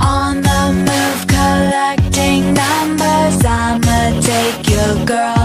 on the move, collecting numbers. I'ma take your girl.